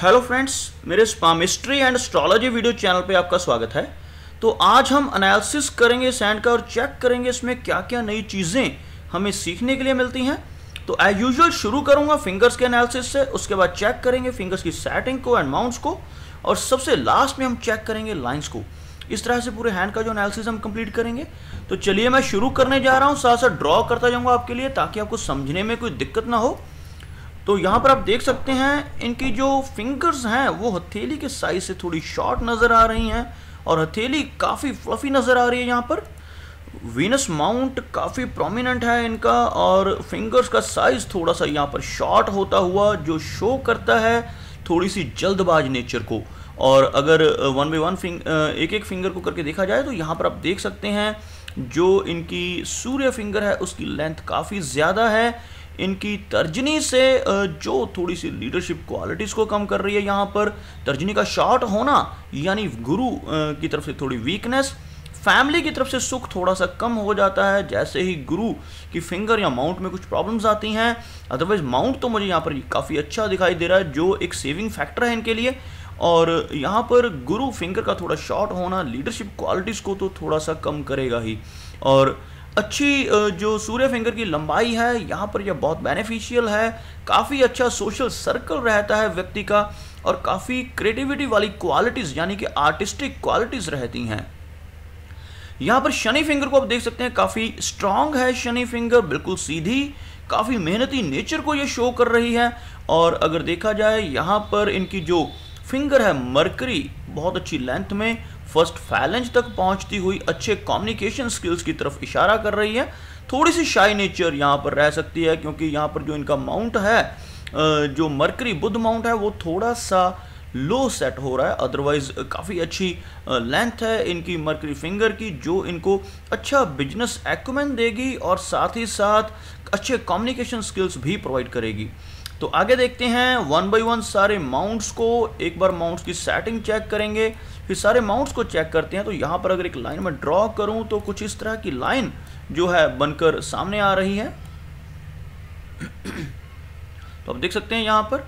Hello friends, मेरे palmistry and astrology video channel पे आपका स्वागत है। तो आज हम एनालिसिस करेंगे सैंड का और चेक करेंगे इसमें क्या क्या नई चीज़ें हमें सीखने के लिए मिलती हैं। तो एज यूजुअल शुरू करूँगा फिंगर्स के एनालिसिस से, उसके बाद चेक करेंगे फिंगर्स की सेटिंग को एंड माउंट्स को, और सबसे लास्ट में हम चेक करेंगे लाइन्स को। इस तरह से पूरे हैंड का जो एनालिसिस हम कंप्लीट करेंगे। तो चलिए मैं शुरू करने जा रहा हूँ साथ साथ ड्रॉ करता जाऊँगा आपके लिए ताकि आपको समझने में कोई दिक्कत ना हो। तो यहाँ पर आप देख सकते हैं, इनकी जो फिंगर्स हैं, वो हथेली के साइज़ से थोड़ी शॉर्ट नज़र आ रही हैं और हथेली काफ़ी फ्लफी नज़र आ रही है यहाँ पर। वीनस माउंट काफ़ी प्रोमिनेंट है इनका और फिंगर्स का साइज़ थोड़ा सा यहाँ पर शॉर्ट होता हुआ जो शो करता है, थोड़ी सी जल्दबाज नेचर को। और अगर वन बाई वन फिंग एक एक फिंगर को करके देखा जाए तो यहाँ पर आप देख सकते हैं, जो इनकी सूर्य फिंगर है, उसकी लेंथ काफ़ी ज़्यादा है इनकी तर्जनी से जो थोड़ी सी लीडरशिप क्वालिटीज़ को कम कर रही है यहाँ पर, तर्जनी का शॉर्ट होना, यानी गुरु की तरफ़ से थोड़ी वीकनेस फैमिली की तरफ़ से सुख थोड़ा सा कम हो जाता है, जैसे ही गुरु की फिंगर या माउंट में कुछ प्रॉब्लम्स आती हैं अदरवाइज़ माउंट तो मुझे यहाँ पर काफ़ी अच्छा दिखाई दे रहा है, जो एक सेविंग फैक्टर है इनके लिए, और यहाँ पर गुरु फिंगर का थोड़ा शॉर्ट होना लीडरशिप क्वालिटीज़ को तो थोड़ा सा कम करेगा ही, और अच्छी जो सूर्य फिंगर की लंबाई है, यहाँ पर यह बहुत बेनिफिशियल है। काफ़ी अच्छा सोशल सर्कल रहता है व्यक्ति का और काफ़ी क्रिएटिविटी वाली क्वालिटीज़ यानी कि आर्टिस्टिक क्वालिटीज़ रहती हैं। यहाँ पर शनि फिंगर को आप देख सकते हैं, काफ़ी स्ट्रांग है शनि फिंगर, बिल्कुल सीधी, काफ़ी मेहनती नेचर को ये शो कर रही है। और अगर देखा जाए, यहाँ पर इनकी जो फिंगर है मरकरी बहुत अच्छी लेंथ में फ़र्स्ट फैलेंज तक पहुँचती हुई अच्छे कम्युनिकेशन स्किल्स की तरफ़ इशारा कर रही है। थोड़ी सी शाई नेचर यहाँ पर रह सकती है, क्योंकि यहाँ पर जो इनका माउंट है जो मरकरी बुद्ध माउंट है, वो थोड़ा सा लो सेट हो रहा है। अदरवाइज़ काफ़ी अच्छी लेंथ है इनकी मरकरी फिंगर की, जो इनको अच्छा बिज़नेस एक्मेंट देगी और साथ ही साथ अच्छे कम्युनिकेशन स्किल्स भी प्रोवाइड करेगी। तो आगे देखते हैं वन बाय वन सारे माउंट्स को एक बार माउंट्स की सेटिंग चेक करेंगे। फिर सारे माउंट्स को चेक करते हैं तो यहाँ पर अगर एक लाइन में ड्रॉ करूँ तो कुछ इस तरह की लाइन जो है बनकर सामने आ रही है। तो अब देख सकते हैं यहाँ पर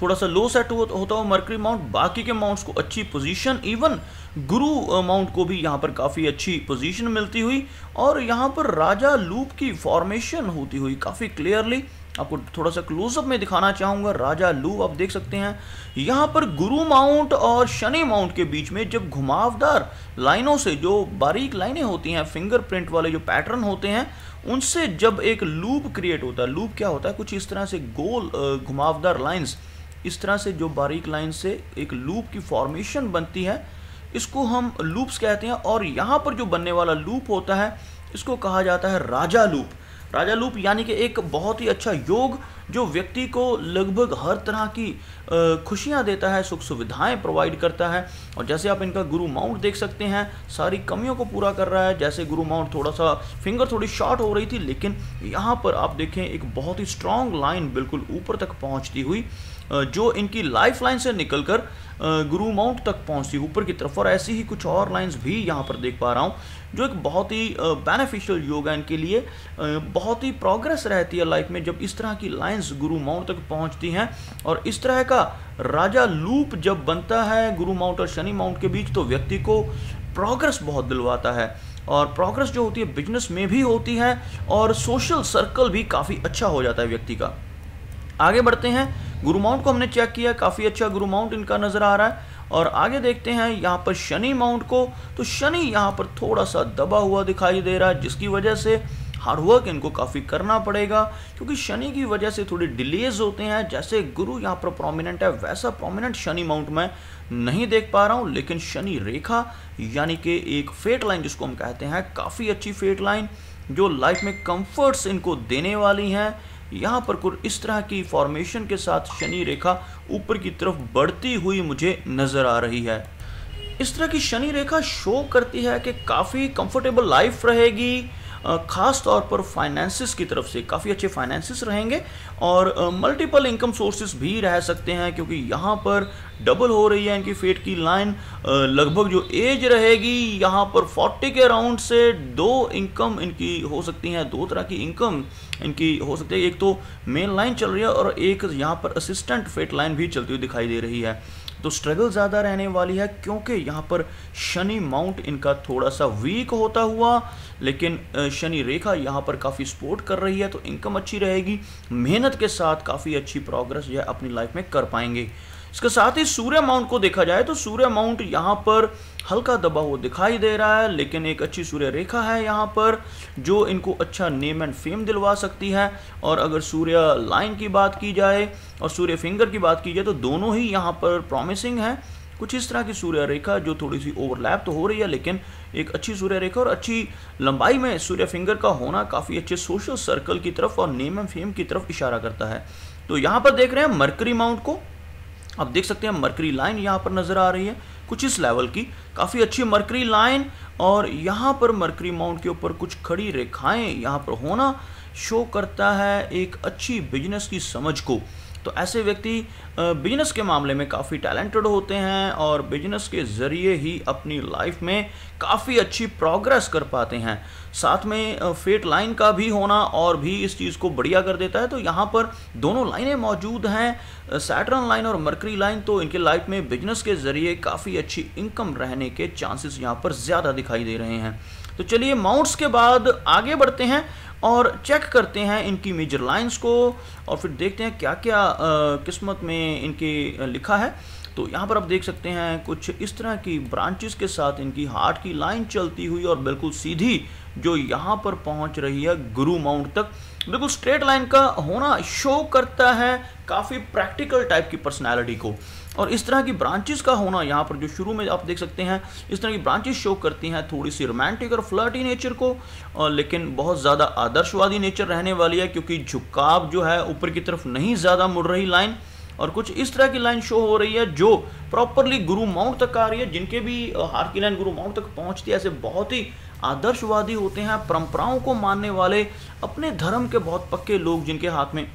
थोड़ा सा लो सेट हो, होता हुआ मर्करी माउंट बाकी के माउंट्स को अच्छी पोजीशन इवन गुरु माउंट को भी यहाँ पर काफ़ी अच्छी पोजीशन मिलती हुई और यहाँ पर राजा लूप की फॉर्मेशन होती हुई काफ़ी क्लियरली आपको थोड़ा सा क्लोजअप में दिखाना चाहूँगा। राजा लू, आप देख सकते हैं, यहाँ पर गुरु माउंट और शनि माउंट के बीच में जब घुमावदार लाइनों से जो बारीक लाइनें होती हैं फिंगरप्रिंट वाले जो पैटर्न होते हैं, उनसे जब एक लूप क्रिएट होता है लूप क्या होता है? कुछ इस तरह से गोल घुमावदार लाइन्स इस तरह से जो बारीक लाइन से एक लूप की फॉर्मेशन बनती है, इसको हम लूप्स कहते हैं, और यहाँ पर जो बनने वाला लूप होता है, इसको कहा जाता है राजा लूप राजा लूप यानी कि एक बहुत ही अच्छा योग जो व्यक्ति को लगभग हर तरह की खुशियाँ देता है, सुख सुविधाएँ प्रोवाइड करता है। और जैसे आप इनका गुरु माउंट देख सकते हैं, सारी कमियों को पूरा कर रहा है। जैसे गुरु माउंट थोड़ा सा फिंगर थोड़ी शॉर्ट हो रही थी, लेकिन यहाँ पर आप देखें, एक बहुत ही स्ट्रॉन्ग लाइन बिल्कुल ऊपर तक पहुँचती हुई जो इनकी लाइफ लाइन से निकलकर गुरु माउंट तक पहुँचती ऊपर की तरफ़। और ऐसी ही कुछ और लाइंस भी यहाँ पर देख पा रहा हूँ, जो एक बहुत ही बेनिफिशियल योग है इनके लिए। बहुत ही प्रोग्रेस रहती है लाइफ में जब इस तरह की लाइंस गुरु माउंट तक पहुँचती हैं। और इस तरह का राजा लूप जब बनता है गुरु माउंट और शनि माउंट के बीच तो व्यक्ति को प्रोग्रेस बहुत दिलवाता है। और प्रोग्रेस जो होती है बिज़नेस में भी होती है, और सोशल सर्कल भी काफ़ी अच्छा हो जाता है व्यक्ति का। आगे बढ़ते हैं। गुरु माउंट को हमने चेक किया, काफ़ी अच्छा गुरु माउंट इनका नज़र आ रहा है। और आगे देखते हैं, यहाँ पर शनि माउंट को तो शनि यहाँ पर थोड़ा सा दबा हुआ दिखाई दे रहा है, जिसकी वजह से हार्डवर्क इनको काफ़ी करना पड़ेगा, क्योंकि शनि की वजह से थोड़े डिलेज होते हैं। जैसे गुरु यहाँ पर प्रोमिनेंट है, वैसा प्रोमिनेंट शनि माउंट में नहीं देख पा रहा हूँ, लेकिन शनि रेखा, यानी कि एक फेट लाइन जिसको हम कहते हैं, काफ़ी अच्छी फेट लाइन जो लाइफ में कंफर्ट्स इनको देने वाली हैं। यहाँ पर कुछ इस तरह की फॉर्मेशन के साथ शनि रेखा ऊपर की तरफ़ बढ़ती हुई मुझे नज़र आ रही है। इस तरह की शनि रेखा शो करती है कि काफ़ी कंफर्टेबल लाइफ रहेगी। ख़ास तौर पर फाइनेंसिस की तरफ़ से काफ़ी अच्छे फाइनेंसिस रहेंगे और मल्टीपल इनकम सोर्सेस भी रह सकते हैं क्योंकि यहाँ पर डबल हो रही है इनकी फेट की लाइन लगभग जो एज रहेगी, यहाँ पर 40 के अराउंड से दो इनकम इनकी हो सकती हैं, दो तरह की इनकम इनकी हो सकती है। एक तो मेन लाइन चल रही है और एक यहाँ पर असिस्टेंट फेट लाइन भी चलती हुई दिखाई दे रही है। तो स्ट्रगल ज़्यादा रहने वाली है क्योंकि यहाँ पर शनि माउंट इनका थोड़ा सा वीक होता हुआ, लेकिन शनि रेखा यहाँ पर काफ़ी सपोर्ट कर रही है तो इनकम अच्छी रहेगी। मेहनत के साथ काफ़ी अच्छी प्रोग्रेस जो है अपनी लाइफ में कर पाएँगे। इसके साथ ही सूर्य माउंट को देखा जाए तो सूर्य माउंट यहाँ पर हल्का दबा हुआ दिखाई दे रहा है, लेकिन एक अच्छी सूर्य रेखा है यहाँ पर, जो इनको अच्छा नेम एंड फेम दिलवा सकती है। और अगर सूर्य लाइन की बात की जाए और सूर्य फिंगर की बात की जाए तो दोनों ही यहाँ पर प्रॉमिसिंग है। कुछ इस तरह की सूर्य रेखा जो थोड़ी सी ओवरलैप तो हो रही है, लेकिन एक अच्छी सूर्य रेखा और अच्छी लंबाई में सूर्य फिंगर का होना काफ़ी अच्छे सोशल सर्कल की तरफ़ और नेम एंड फेम की तरफ़ इशारा करता है। तो यहाँ पर देख रहे हैं मरकरी माउंट को आप देख सकते हैं मरकरी लाइन यहाँ पर नज़र आ रही है, कुछ इस लेवल की। काफ़ी अच्छी मरकरी लाइन और यहाँ पर मरकरी माउंट के ऊपर कुछ खड़ी रेखाएँ यहाँ पर होना शो करता है एक अच्छी बिज़नेस की समझ को। तो ऐसे व्यक्ति बिज़नेस के मामले में काफ़ी टैलेंटेड होते हैं और बिज़नेस के ज़रिए ही अपनी लाइफ में काफ़ी अच्छी प्रोग्रेस कर पाते हैं। साथ में फेट लाइन का भी होना और भी इस चीज़ को बढ़िया कर देता है तो यहाँ पर दोनों लाइनें मौजूद हैं। सैटरन लाइन और मरकरी लाइन तो इनके लाइफ में बिज़नेस के ज़रिए काफ़ी अच्छी इनकम रहने के चांसेस यहाँ पर ज़्यादा दिखाई दे रहे हैं। तो चलिए माउंट्स के बाद आगे बढ़ते हैं और चेक करते हैं इनकी मेजर लाइंस को और फिर देखते हैं क्या क्या किस्मत में इनके लिखा है। तो यहाँ पर आप देख सकते हैं कुछ इस तरह की ब्रांचेस के साथ इनकी हार्ट की लाइन चलती हुई और बिल्कुल सीधी जो यहाँ पर पहुँच रही है गुरु माउंट तक। बिल्कुल स्ट्रेट लाइन का होना शो करता है काफ़ी प्रैक्टिकल टाइप की पर्सनैलिटी को। और इस तरह की ब्रांचेस का होना यहाँ पर जो शुरू में आप देख सकते हैं, इस तरह की ब्रांचेस शो करती हैं थोड़ी सी रोमांटिक और फ्लर्टी नेचर को और लेकिन बहुत ज़्यादा आदर्शवादी नेचर रहने वाली है क्योंकि झुकाव जो है ऊपर की तरफ़ नहीं ज़्यादा मुड़ रही लाइन और कुछ इस तरह की लाइन शो हो रही है जो प्रॉपरली गुरु माउंट तक आ रही है, जिनके भी हार की लाइन गुरु माउंट तक पहुँचती है, ऐसे बहुत ही आदर्शवादी होते हैं, परंपराओं को मानने वाले अपने धर्म के बहुत पक्के लोग जिनके हाथ में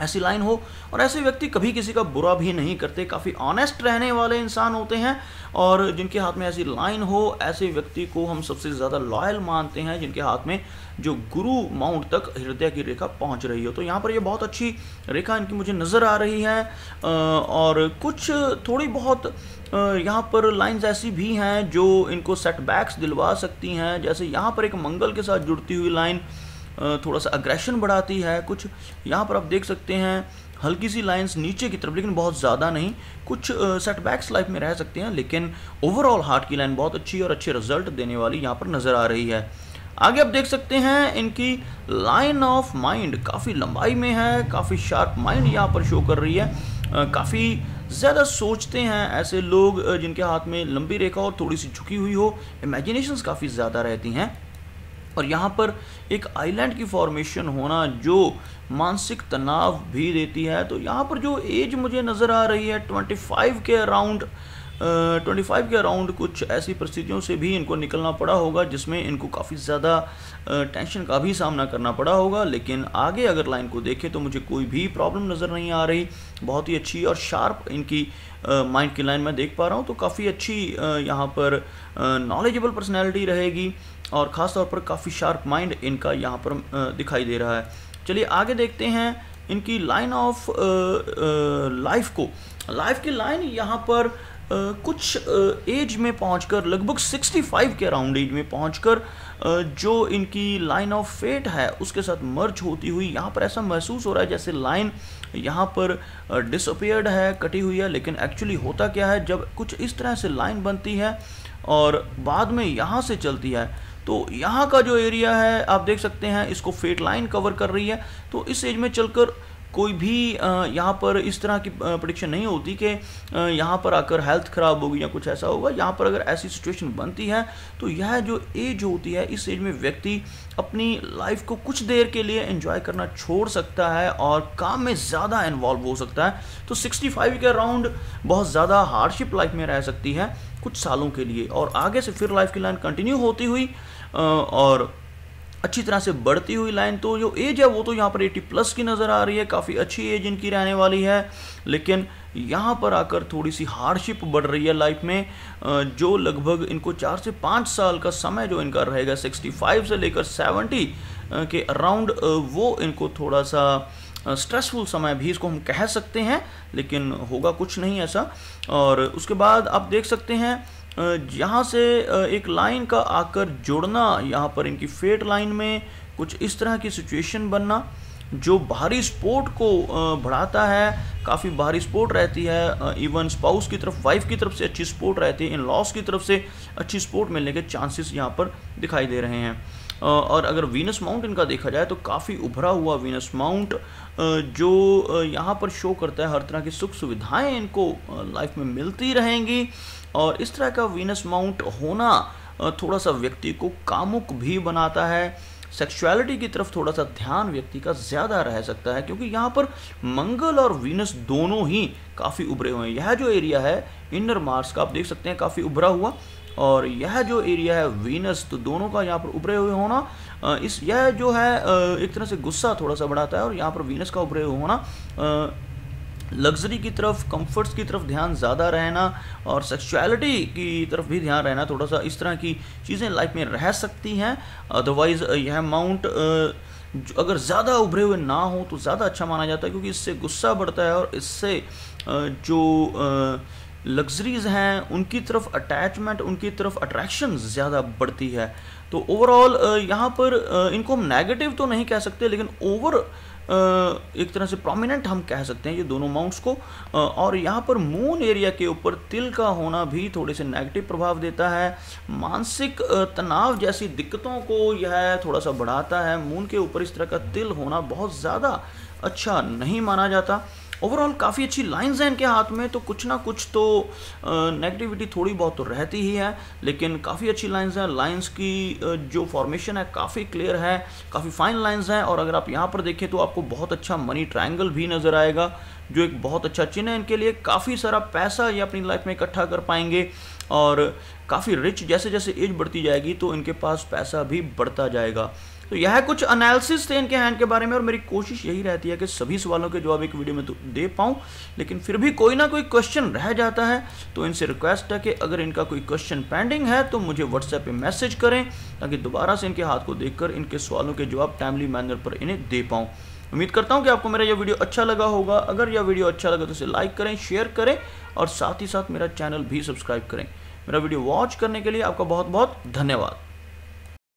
ऐसी लाइन हो और ऐसे व्यक्ति कभी किसी का बुरा भी नहीं करते, काफ़ी ऑनेस्ट रहने वाले इंसान होते हैं और जिनके हाथ में ऐसी लाइन हो, ऐसे व्यक्ति को हम सबसे ज़्यादा लॉयल मानते हैं जिनके हाथ में जो गुरु माउंट तक हृदय की रेखा पहुँच रही हो। तो यहाँ पर ये बहुत अच्छी रेखा इनकी मुझे नज़र आ रही है और कुछ थोड़ी बहुत यहाँ पर लाइंस ऐसी भी हैं जो इनको सेटबैक्स दिलवा सकती हैं। जैसे यहाँ पर एक मंगल के साथ जुड़ती हुई लाइन थोड़ा सा अग्रेशन बढ़ाती है। कुछ यहाँ पर आप देख सकते हैं, हल्की सी लाइंस नीचे की तरफ़, लेकिन बहुत ज़्यादा नहीं। कुछ सेटबैक्स लाइफ में रह सकते हैं, लेकिन ओवरऑल हार्ट की लाइन बहुत अच्छी और अच्छे रिज़ल्ट देने वाली यहाँ पर नज़र आ रही है। आगे आप देख सकते हैं, इनकी लाइन ऑफ़ माइंड काफ़ी लंबाई में है, काफ़ी शार्प माइंड यहाँ पर शो कर रही है। काफ़ी ज़्यादा सोचते हैं ऐसे लोग जिनके हाथ में लंबी रेखा और थोड़ी सी झुकी हुई हो इमेजिनेशंस काफ़ी ज़्यादा रहती हैं। और यहाँ पर एक आइलैंड की फॉर्मेशन होना जो मानसिक तनाव भी देती है। तो यहाँ पर जो एज मुझे नज़र आ रही है 25 के अराउंड ट्वेंटी फाइव के अराउंड कुछ ऐसी परिस्थितियों से भी इनको निकलना पड़ा होगा, जिसमें इनको काफ़ी ज़्यादा टेंशन का भी सामना करना पड़ा होगा। लेकिन आगे अगर लाइन को देखें तो मुझे कोई भी प्रॉब्लम नज़र नहीं आ रही। बहुत ही अच्छी और शार्प इनकी माइंड की लाइन मैं देख पा रहा हूँ। तो काफ़ी अच्छी यहाँ पर नॉलेजेबल पर्सनैलिटी रहेगी। और ख़ास तौर पर काफ़ी शार्प माइंड इनका यहाँ पर दिखाई दे रहा है। चलिए आगे देखते हैं इनकी लाइन ऑफ़ लाइफ को। लाइफ की लाइन यहाँ पर आ, कुछ एज में पहुंचकर लगभग 65 के अराउंड एज में पहुंचकर जो इनकी लाइन ऑफ़ फेट है उसके साथ मर्ज होती हुई यहाँ पर ऐसा महसूस हो रहा है जैसे लाइन यहाँ पर डिसअपियर्ड है कटी हुई है लेकिन एक्चुअली होता क्या है जब कुछ इस तरह से लाइन बनती है और बाद में यहाँ से चलती है तो यहाँ का जो एरिया है, आप देख सकते हैं, इसको फेट लाइन कवर कर रही है। तो इस एज में चलकर कोई भी यहाँ पर इस तरह की प्रडिक्शन नहीं होती कि यहाँ पर आकर हेल्थ ख़राब होगी या कुछ ऐसा होगा। यहाँ पर अगर ऐसी सिचुएशन बनती है तो यह जो एज होती है, इस एज में व्यक्ति अपनी लाइफ को कुछ देर के लिए एंजॉय करना छोड़ सकता है और काम में ज़्यादा इन्वॉल्व हो सकता है। तो 65 के अराउंड बहुत ज़्यादा हार्डशिप लाइफ में रह सकती है कुछ सालों के लिए। और आगे से फिर लाइफ की लाइन कंटिन्यू होती हुई और अच्छी तरह से बढ़ती हुई लाइन तो जो एज है वो तो यहाँ पर 80 प्लस की नज़र आ रही है, काफ़ी अच्छी एज इनकी रहने वाली है, लेकिन यहाँ पर आकर थोड़ी सी हार्डशिप बढ़ रही है लाइफ में जो लगभग इनको चार से पाँच साल का समय जो इनका रहेगा 65 से लेकर 70 के अराउंड वो इनको थोड़ा सा स्ट्रेसफुल समय भी इसको हम कह सकते हैं, लेकिन होगा कुछ नहीं ऐसा, और उसके बाद आप देख सकते हैं यहाँ से एक लाइन का आकर जोड़ना, यहाँ पर इनकी फेट लाइन में कुछ इस तरह की सिचुएशन बनना, जो बाहरी स्पोर्ट को बढ़ाता है, काफ़ी बाहरी स्पोर्ट रहती है इवन स्पाउस की तरफ़ वाइफ की तरफ़ से अच्छी स्पोर्ट रहती है इन लॉस की तरफ़ से अच्छी स्पोर्ट मिलने के चांसेस यहाँ पर दिखाई दे रहे हैं। और अगर वीनस माउंट इनका देखा जाए तो काफ़ी उभरा हुआ वीनस माउंट जो यहाँ पर शो करता है, हर तरह की सुख सुविधाएँ इनको लाइफ में मिलती रहेंगी। और इस तरह का वीनस माउंट होना थोड़ा सा व्यक्ति को कामुक भी बनाता है। सेक्सुअलिटी की तरफ़ थोड़ा सा ध्यान व्यक्ति का ज़्यादा रह सकता है, क्योंकि यहाँ पर मंगल और वीनस दोनों ही काफ़ी उभरे हुए हैं। यह जो एरिया है इनर मार्स का आप देख सकते हैं, काफ़ी उभरा हुआ। और यह जो एरिया है वीनस तो दोनों का यहाँ पर उभरे हुए होना इस, यह जो है एक तरह से गुस्सा थोड़ा सा बढ़ाता है और यहाँ पर वीनस का उभरे हुए होना लग्जरी की तरफ़ कंफर्ट्स की तरफ़ ध्यान ज़्यादा रहना और सेक्सुअलिटी की तरफ़ भी ध्यान रहना थोड़ा सा इस तरह की चीज़ें लाइफ में रह सकती हैं। अदरवाइज़ यह माउंट अगर ज़्यादा उभरे हुए ना हो तो ज़्यादा अच्छा माना जाता है क्योंकि इससे गुस्सा बढ़ता है और इससे जो लग्जरीज हैं, उनकी तरफ़ अटैचमेंट उनकी तरफ़ अट्रैक्शन ज़्यादा बढ़ती है। तो ओवरऑल यहाँ पर इनको हम नेगेटिव तो नहीं कह सकते, लेकिन ओवर एक तरह से प्रोमिनेंट हम कह सकते हैं ये दोनों माउंट्स को। और यहाँ पर मून एरिया के ऊपर तिल का होना भी थोड़े से नेगेटिव प्रभाव देता है। मानसिक तनाव जैसी दिक्कतों को यह थोड़ा सा बढ़ाता है। मून के ऊपर इस तरह का तिल होना बहुत ज़्यादा अच्छा नहीं माना जाता। ओवरऑल काफ़ी अच्छी लाइंस हैं इनके हाथ में तो कुछ ना कुछ तो नेगेटिविटी थोड़ी बहुत तो रहती ही है, लेकिन काफ़ी अच्छी लाइंस हैं। लाइंस की जो फॉर्मेशन है, काफ़ी क्लियर है, काफ़ी फाइन लाइंस हैं, और अगर आप यहाँ पर देखें तो आपको बहुत अच्छा मनी ट्रायंगल भी नज़र आएगा, जो एक बहुत अच्छा चिन्ह है इनके लिए। काफ़ी सारा पैसा ये अपनी लाइफ में इकट्ठा कर पाएँगे, और काफ़ी रिच जैसे जैसे एज बढ़ती जाएगी तो इनके पास पैसा भी बढ़ता जाएगा। तो यह कुछ एनालिसिस थे इनके हैंड के बारे में और मेरी कोशिश यही रहती है कि सभी सवालों के जवाब एक वीडियो में तो दे पाऊँ, लेकिन फिर भी कोई ना कोई क्वेश्चन रह जाता है। तो इनसे रिक्वेस्ट है कि अगर इनका कोई क्वेश्चन पेंडिंग है तो मुझे व्हाट्सएप पे मैसेज करें, ताकि दोबारा से इनके हाथ को देखकर इनके सवालों के जवाब टाइमली मैनर पर इन्हें दे पाऊँ। उम्मीद करता हूँ कि आपको मेरा यह वीडियो अच्छा लगा होगा। अगर यह वीडियो अच्छा लगा तो इसे लाइक करें शेयर करें और साथ ही साथ मेरा चैनल भी सब्सक्राइब करें। मेरा वीडियो वॉच करने के लिए आपका बहुत बहुत धन्यवाद।